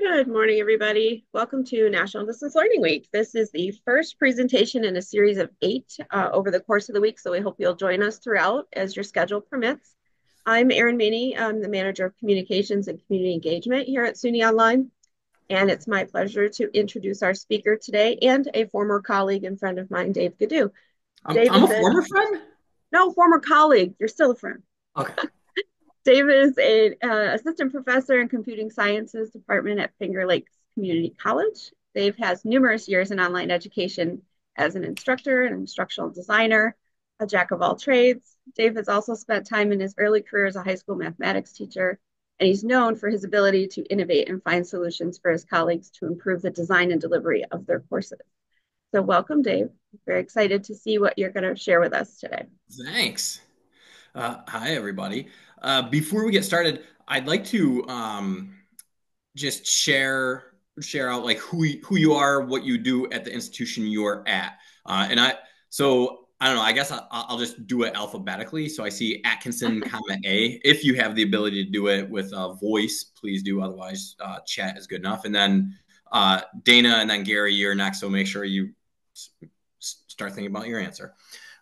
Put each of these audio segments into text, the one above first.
Good morning, everybody. Welcome to National Distance Learning Week. This is the first presentation in a series of eight uh, over the course of the week, so we hope you'll join us throughout as your schedule permits. I'm Erin Maney. I'm the Manager of Communications and Community Engagement here at SUNY Online, and it's my pleasure to introduce our speaker today and a former colleague and friend of mine, Dave Ghidiu. I'm, Dave I'm a former friend? No, former colleague. You're still a friend. Okay. Dave is an uh, assistant professor in computing sciences department at Finger Lakes Community College. Dave has numerous years in online education as an instructor, an instructional designer, a jack of all trades. Dave has also spent time in his early career as a high school mathematics teacher, and he's known for his ability to innovate and find solutions for his colleagues to improve the design and delivery of their courses. So welcome, Dave. Very excited to see what you're going to share with us today. Thanks. Uh, hi, everybody. Uh, before we get started, I'd like to um, just share share out like who who you are, what you do at the institution you're at, uh, and I. So I don't know. I guess I'll, I'll, just do it alphabetically. So I see Atkinson, comma A. If you have the ability to do it with a voice, please do. Otherwise, uh, chat is good enough. And then uh, Dana, and then Gary, you're next. So make sure you start thinking about your answer.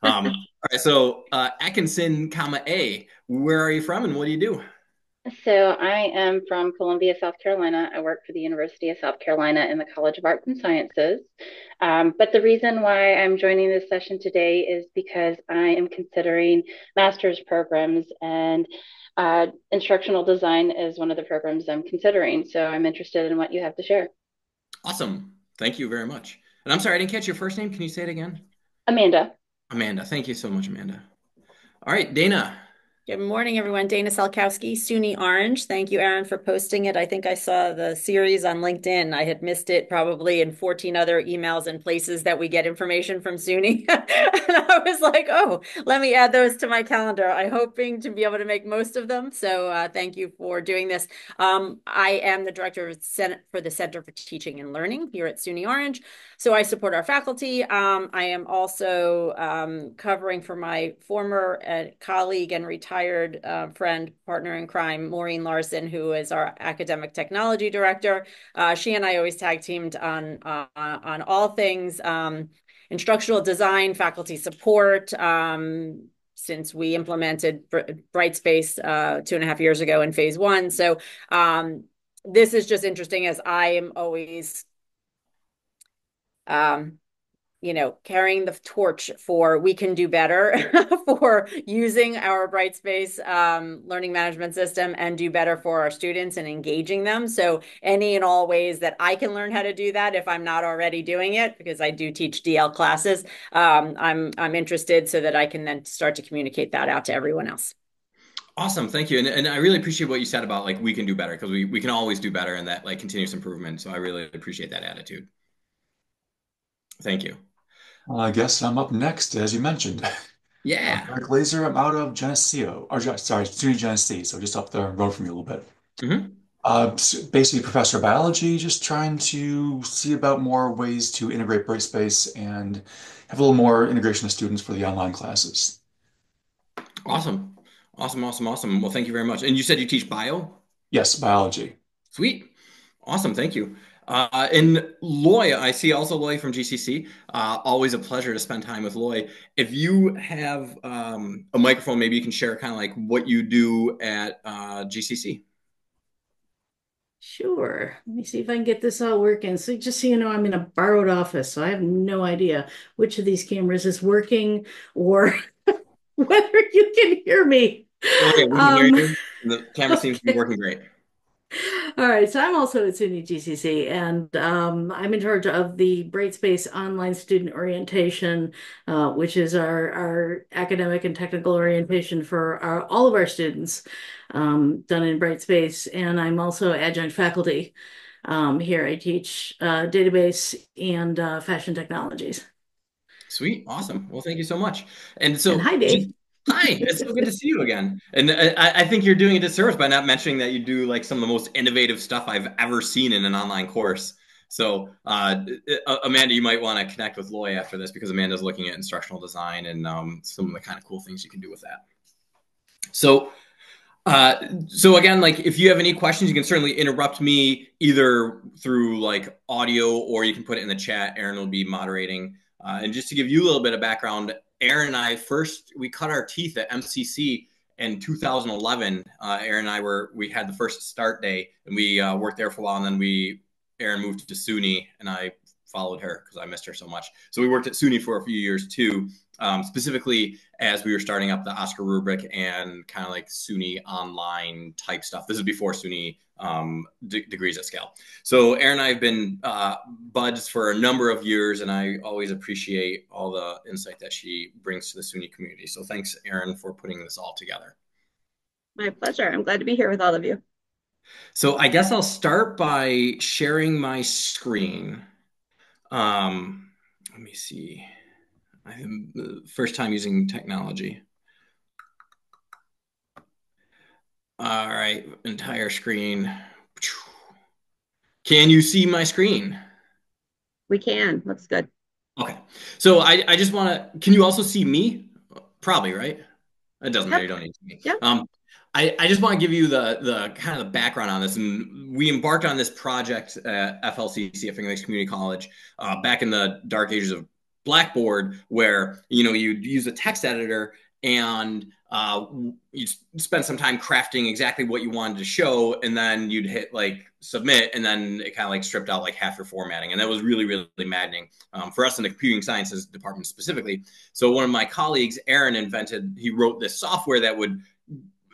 Um, all right, so uh, Atkinson, comma A, where are you from and what do you do? So I am from Columbia, South Carolina. I work for the University of South Carolina in the College of Arts and Sciences. Um, but the reason why I'm joining this session today is because I am considering master's programs and uh, instructional design is one of the programs I'm considering. So I'm interested in what you have to share. Awesome. Thank you very much. And I'm sorry, I didn't catch your first name. Can you say it again? Amanda. Amanda. Thank you so much, Amanda. All right, Dana. Good morning, everyone. Dana Salkowski, SUNY Orange. Thank you, Erin, for posting it. I think I saw the series on LinkedIn. I had missed it probably in 14 other emails and places that we get information from SUNY. and I was like, oh, let me add those to my calendar. I'm hoping to be able to make most of them. So uh, thank you for doing this. Um, I am the director for the Center for Teaching and Learning here at SUNY Orange. So I support our faculty. Um, I am also um, covering for my former uh, colleague and retired uh, friend, partner in crime, Maureen Larson, who is our academic technology director. Uh, she and I always tag teamed on uh, on all things um, instructional design, faculty support. Um, since we implemented Brightspace uh, two and a half years ago in phase one, so um, this is just interesting as I am always um, you know, carrying the torch for we can do better for using our Brightspace um, learning management system and do better for our students and engaging them. So any and all ways that I can learn how to do that if I'm not already doing it, because I do teach DL classes, um, I'm I'm interested so that I can then start to communicate that out to everyone else. Awesome, thank you, and, and I really appreciate what you said about like we can do better because we we can always do better and that like continuous improvement. So I really appreciate that attitude. Thank you. I guess I'm up next, as you mentioned. Yeah. I'm Eric Laser. I'm out of Geneseo, or sorry, SUNY Genesee, so just up the road from you a little bit. Mm-hmm. Uh, basically, professor of biology, just trying to see about more ways to integrate Brightspace and have a little more integration of students for the online classes. Awesome. Awesome, awesome, awesome. Well, thank you very much. And you said you teach bio? Yes, biology. Sweet. Awesome. Thank you. Uh, and Loy, I see also Loy from GCC. Uh, always a pleasure to spend time with Loy. If you have um, a microphone, maybe you can share kind of like what you do at uh, GCC. Sure. Let me see if I can get this all working. So just so you know, I'm in a borrowed office, so I have no idea which of these cameras is working or whether you can hear me. Okay, we can um, hear you. The camera seems okay. to be working great. All right, so I'm also at SUNY GCC, and um, I'm in charge of the Brightspace online student orientation, uh, which is our, our academic and technical orientation for our, all of our students um, done in Brightspace. And I'm also adjunct faculty um, here. I teach uh, database and uh, fashion technologies. Sweet, awesome. Well, thank you so much. And so, and hi, Dave. Hi, it's so good to see you again. And I, I, think you're doing a disservice by not mentioning that you do like some of the most innovative stuff I've ever seen in an online course. So, uh, uh Amanda, you might want to connect with Loy after this because Amanda's looking at instructional design and um, some of the kind of cool things you can do with that. So, Uh, so again, like if you have any questions, you can certainly interrupt me either through like audio or you can put it in the chat. Erin will be moderating. Uh, and just to give you a little bit of background, Erin and I first we cut our teeth at MCC in 2011. Uh, Erin and I were we had the first start day and we uh, worked there for a while, and then we Erin moved to SUNY and I followed her because I missed her so much. So we worked at SUNY for a few years too um, specifically as we were starting up the OSCQR rubric and kind of like SUNY online type stuff. This is before SUNY um, degrees at scale. So Erin and I have been uh, buds for a number of years, and I always appreciate all the insight that she brings to the SUNY community. So thanks, Erin, for putting this all together. My pleasure. I'm glad to be here with all of you. So I guess I'll start by sharing my screen. Um, let me see. I am the first time using technology. All right, entire screen. Can you see my screen? We can. Looks good. Okay. So I, I just want to, can you also see me? Probably, right? It doesn't yep. matter. You don't need to see me. Yep. Um, I, I just want to give you the the kind of the background on this. And we embarked on this project at FLCC at Finger Lakes Community College uh, back in the dark ages of Blackboard where you know you'd use a text editor and uh, you spend some time crafting exactly what you wanted to show, and then you'd hit like submit, and then it kind of like stripped out like half your formatting, and that was really really maddening um, for us in the computing sciences department specifically. So one of my colleagues, Aaron, invented he wrote this software that would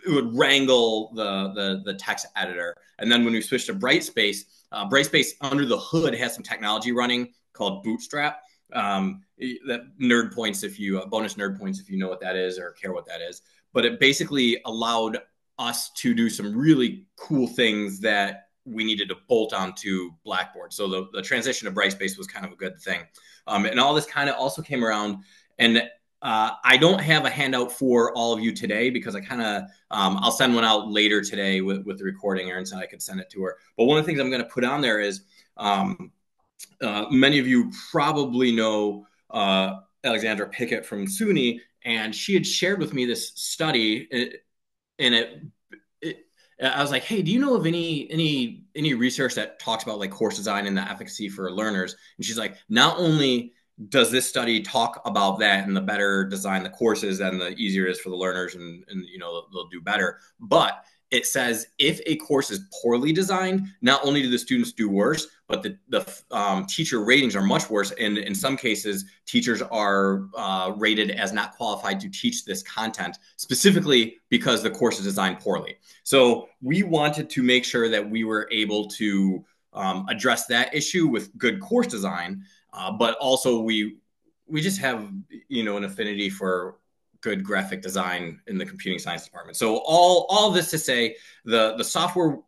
it would wrangle the, the the text editor, and then when we switched to Brightspace, uh, Brightspace under the hood has some technology running called Bootstrap um, that nerd points if you uh, bonus nerd points if you know what that is or care what that is. But it basically allowed us to do some really cool things that we needed to bolt onto Blackboard. So the, the transition to Brightspace was kind of a good thing. Um, and all this kind of also came around. And uh, I don't have a handout for all of you today because I kind of um, I'll send one out later today with, with the recording. Erin said I could send it to her. But one of the things I'm going to put on there is um, uh, many of you probably know uh, Alexandra Pickett from SUNY, and she had shared with me this study, and it, it, I was like, "Hey, do you know of any any any research that talks about like course design and the efficacy for learners?" And she's like, "Not only does this study talk about that and the better design the courses and the easier it is for the learners and, and you know they'll do better but it says if a course is poorly designed, not only do the students do worse, but the, the um, teacher ratings are much worse. And in some cases, teachers are uh, rated as not qualified to teach this content, specifically because the course is designed poorly. So we wanted to make sure that we were able to um, address that issue with good course design, uh, but also we we just have you know an affinity for good graphic design in the computing science department. So all all this to say, the the software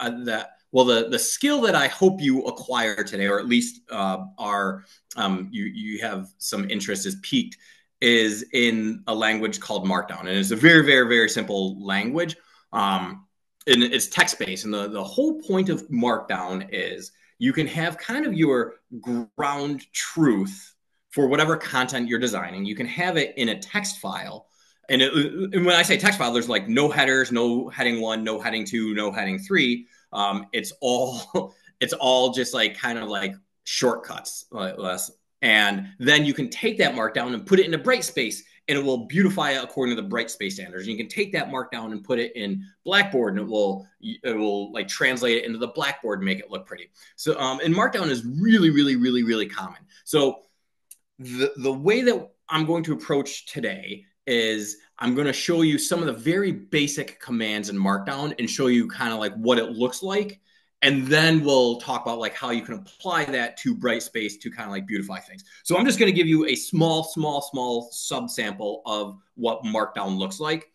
uh, that well the the skill that I hope you acquire today, or at least uh, are um, you you have some interest is peaked, is in a language called Markdown, and it's a very very very simple language. Um, and it's text based, and the the whole point of Markdown is you can have kind of your ground truth for whatever content you're designing. You can have it in a text file. And, it, and, when I say text file, there's like no headers, no heading one, no heading two, no heading three. Um, it's all it's all just like kind of like shortcuts, less. And then you can take that markdown and put it in a Brightspace and it will beautify it according to the Brightspace standards. And you can take that markdown and put it in Blackboard, and it will it will like translate it into the Blackboard and make it look pretty. So, um, and Markdown is really, really, really, really common. So the, the way that I'm going to approach today is I'm going to show you some of the very basic commands in Markdown and show you kind of like what it looks like. And then we'll talk about like how you can apply that to Brightspace to kind of like beautify things. So I'm just going to give you a small, small, small subsample of what Markdown looks like.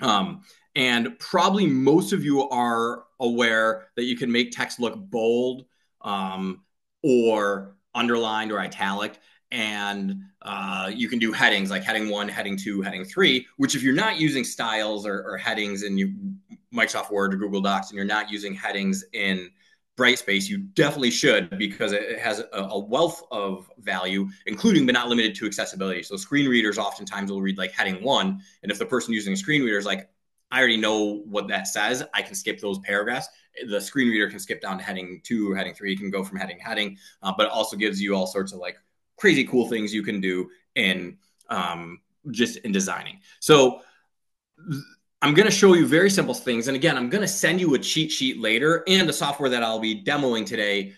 Um, and probably most of you are aware that you can make text look bold um, or underlined or italic and uh, you can do headings like heading one, heading two, heading three. Which, if you're not using styles or, or headings in Microsoft Word or Google Docs, and you're not using headings in Brightspace, you definitely should because it has a, a, wealth of value, including but not limited to accessibility. So screen readers oftentimes will read like heading one, and if the person using a screen reader is like, I already know what that says. I can skip those paragraphs. The screen reader can skip down to heading two or heading three. You can go from heading heading, uh, but it also gives you all sorts of like crazy cool things you can do in um, just in designing. So I'm going to show you very simple things. And again, I'm going to send you a cheat sheet later. And the software that I'll be demoing today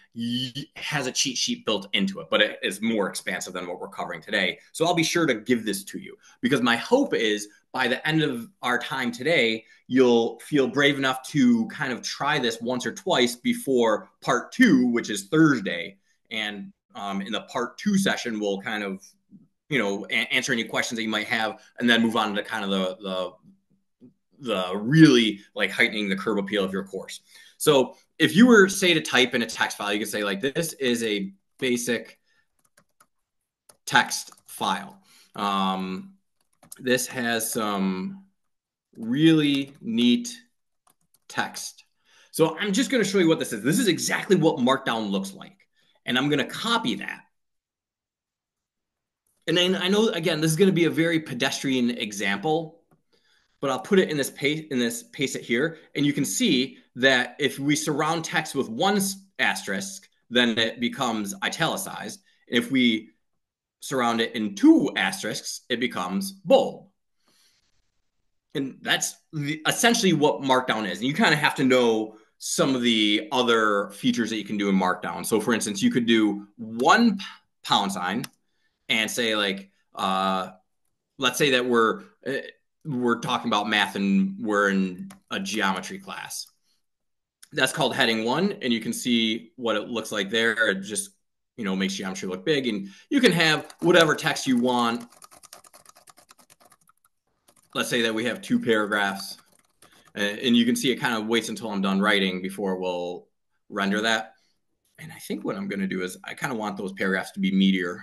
has a cheat sheet built into it, but it is more expansive than what we're covering today. So I'll be sure to give this to you because my hope is by the end of our time today, you'll feel brave enough to kind of try this once or twice before part two, which is Thursday. And um, in the part two session, we'll kind of you know a- answer any questions that you might have and then move on to kind of the the the really like heightening the curb appeal of your course. So if you were say to type in a text file, you could say like this is a basic text file. Um, this has some really neat text. So I'm just going to show you what this is. This is exactly what Markdown looks like. And I'm going to copy that. And then I know, again, this is going to be a very pedestrian example, but I'll put it in this paste in this paste it here, and you can see that if we surround text with one asterisk, then it becomes italicized. If we surround it in two asterisks, it becomes bold. And that's the, essentially what Markdown is. And you kind of have to know some of the other features that you can do in Markdown. So, for instance, you could do one pound sign and say like, uh, let's say that we're we're talking about math and we're in a geometry class. That's called heading one, and you can see what it looks like there. It just you know makes geometry look big, and you can have whatever text you want. Let's say that we have two paragraphs, and you can see it kind of waits until I'm done writing before we'll render that. And I think what I'm going to do is I kind of want those paragraphs to be meatier.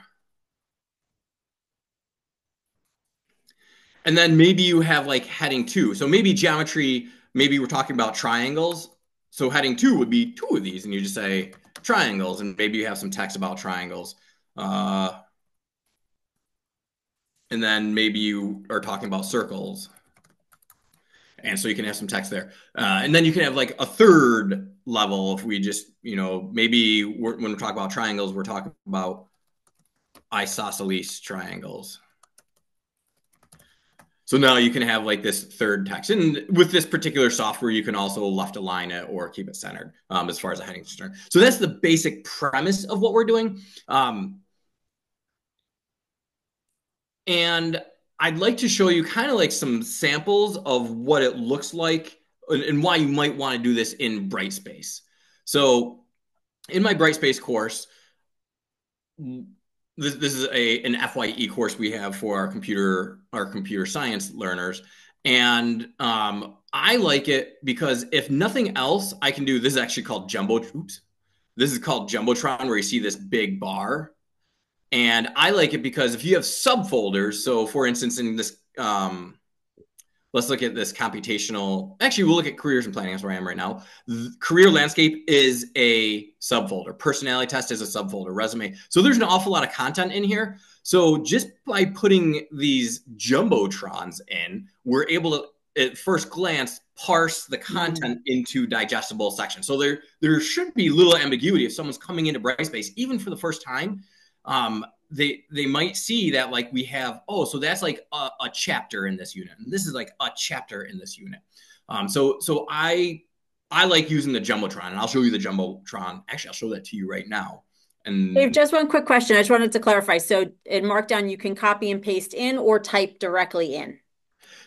And then maybe you have like heading two. So maybe geometry, maybe we're talking about triangles. So heading two would be two of these, and you just say triangles, and maybe you have some text about triangles. Uh, and then maybe you are talking about circles. And so you can have some text there. Uh, and then you can have like a third level if we just, you know, maybe we're, when we're talking about triangles, we're talking about isosceles triangles. So now you can have like this third text. And with this particular software, you can also left align it or keep it centered um, as far as the heading is concerned. So that's the basic premise of what we're doing. Um, and I'd like to show you kind of like some samples of what it looks like and, and why you might want to do this in Brightspace. So in my Brightspace course, this, this is a an FYE course we have for our computer our computer science learners, and um, I like it because if nothing else, I can do this. Is actually called jumbo. Oops, this is called jumbotron, where you see this big bar, and I like it because if you have subfolders. So, for instance, in this um, let's look at this computational. Actually, we'll look at careers and planning. That's where I am right now. The career landscape is a subfolder. Personality test is a subfolder. Resume. So there's an awful lot of content in here. So just by putting these jumbotrons in, we're able to, at first glance, parse the content mm-hmm. into digestible sections. So there, there should be little ambiguity if someone's coming into Brightspace, even for the first time. Um, they they might see that like we have oh so that's like a, a chapter in this unit. And this is like a chapter in this unit. Um, so so i i like using the jumbotron and i'll show you the jumbotron. Actually i'll show that to you right now. And Dave, just one quick question. I just wanted to clarify. So in markdown you can copy and paste in or type directly in?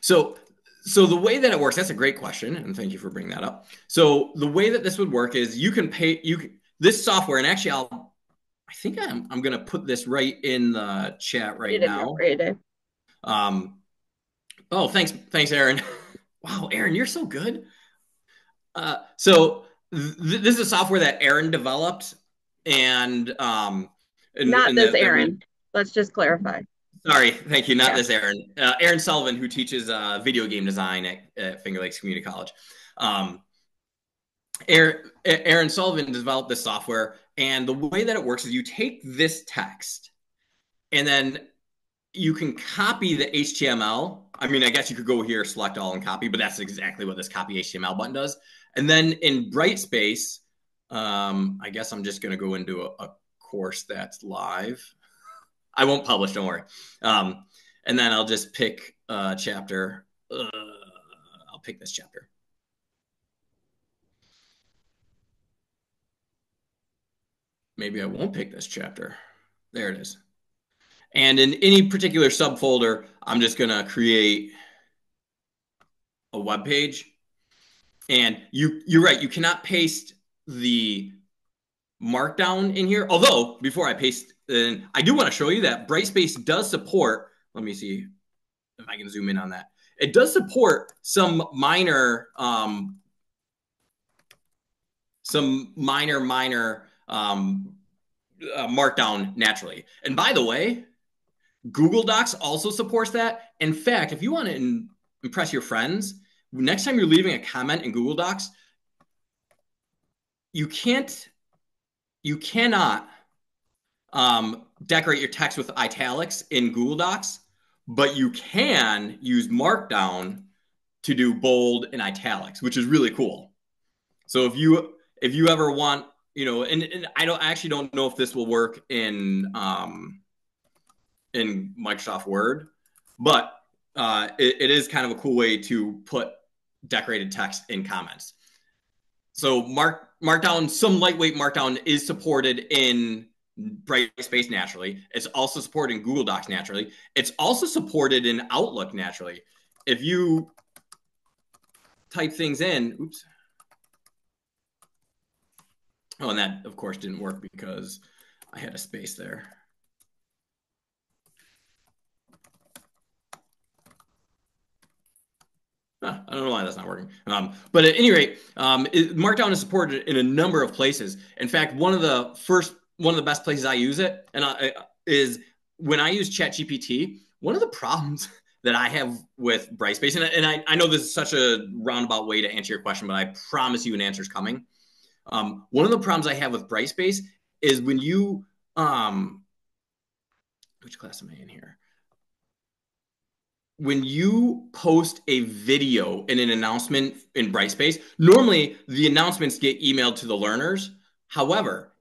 So so the way that it works that's a great question and thank you for bringing that up. So the way that this would work is you can pay you can, this software and actually i'll I think I'm I'm gonna put this right in the chat right now. Um, oh, thanks, thanks, Erin. wow, Erin, you're so good. Uh, so th- this is a software that Aaron developed, and um, and, not and this the, Aaron. The, Let's just clarify. Sorry, thank you. Not yeah. this Aaron. Uh, Aaron Sullivan, who teaches uh, video game design at, at Finger Lakes Community College. Um, Aaron, Aaron Sullivan developed this software and the way that it works is you take this text and then you can copy the HTML. I mean, I guess you could go here, select all and copy, but that's exactly what this copy HTML button does. And then in Brightspace, um, I guess I'm just going to go into a, a, course that's live. I won't publish, don't worry. Um, and then I'll just pick a chapter. Uh, I'll pick this chapter. Maybe I won't pick this chapter. There it is. And in any particular subfolder, I'm just going to create a web page. And you, you're right, you cannot paste the markdown in here. Although, before I paste, in, I do want to show you that Brightspace does support, let me see if I can zoom in on that. It does support some minor, um, some minor, minor um, uh, markdown naturally. And by the way, Google Docs also supports that. In fact, if you want to in, impress your friends, next time you're leaving a comment in Google Docs, you can't, you cannot um, decorate your text with italics in Google Docs, but you can use Markdown to do bold and italics, which is really cool. So if you if you ever want, you know, and, and I don't I actually don't know if this will work in um, in Microsoft Word, but uh, it, it is kind of a cool way to put decorated text in comments. So mark Markdown, some lightweight Markdown is supported in Brightspace naturally. It's also supported in Google Docs naturally. It's also supported in Outlook naturally. If you type things in, oops. Oh, and that of course didn't work because I had a space there. I don't know why that's not working. Um, but at any rate, um, it, Markdown is supported in a number of places. In fact, one of the first, one of the best places I use it, and I, is when I use ChatGPT. One of the problems that I have with Brightspace, and, and I, I, know this is such a roundabout way to answer your question, but I promise you an answer is coming. Um, one of the problems I have with Brightspace is when you, um, which class am I in here? when you post a video in an announcement in Brightspace, normally the announcements get emailed to the learners. However,